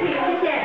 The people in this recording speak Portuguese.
Obrigada.